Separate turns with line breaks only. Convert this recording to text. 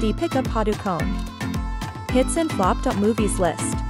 Deepika Padukone. Hits and flop. Movies list.